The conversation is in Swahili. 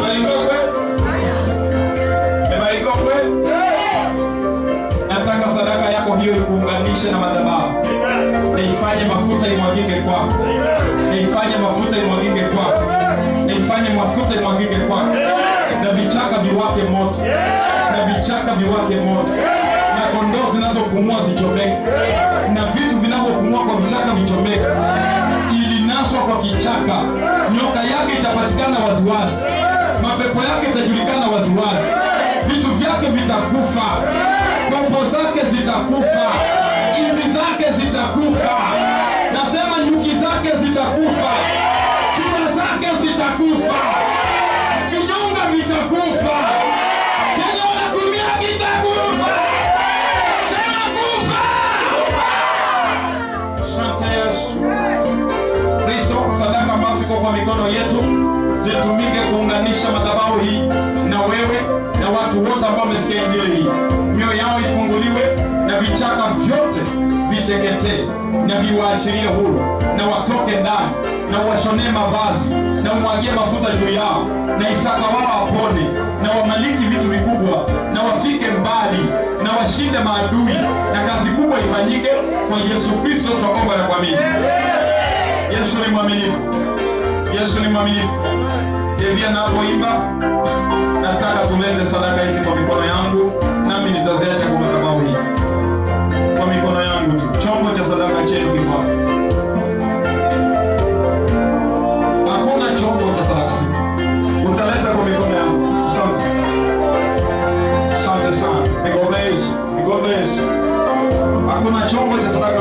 Umebarikiwa? Nataka sadaka yako hiyo ikuunganishe na madhabahu. Naifanye mafuta imwagike kwako. Naifanye mafuta imwagike kwako. Naifanye mafuta imwagike kwako. Na vichaka viwake moto. Na vichaka viwake moto. Na kondoo zinazopumua zichomeke. Na vitu vinavyopumua kwa vichaka vichomeke. Ilinaswa kwa kichaka. Nyoka yake itapatikana waziwazi. Mapepo yake itajulikana waziwazi. Vitu vyake vitakufa. Kombo zake zitakufa. Inzi zake zitakufa. Nasema nyuki zake zitakufa. Chura zake zitakufa. Vinyonga vitakufa. Chenye wanatumia kitakufa. Sema kufa. Asante Yesu. Kristo, sadaka ambazo kwa mikono yetu zitumike kuunganisha madhabahu hii na wewe na watu wote ambao wamesikia injili hii, mioyo yao ifunguliwe na vichaka vyote viteketee na viwaachilie huru na watoke ndani na uwashonee mavazi na umwagie mafuta juu yao na Isaka wao wapone, na wamaliki vitu vikubwa na wafike mbali na washinde maadui na kazi kubwa ifanyike kwa Yesu Kristo, twaomba na kuamini. Yesu ni mwaminifu. Yesu ni mwaminifu. Devia napoimba, nataka tulete sadaka hizi kwa mikono yangu, nami nitaziacha kwa madhabahu hii kwa mikono yangu tu. Chombo cha sadaka chenu kiko hapa. Hakuna chombo cha sadaka, utaleta kwa mikono yangu. Asante, asante sana. Niko Yesu, niko Yesu. Hakuna chombo cha sadaka